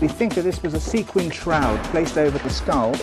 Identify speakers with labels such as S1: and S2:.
S1: We think that this was a sequined shroud placed over the skull.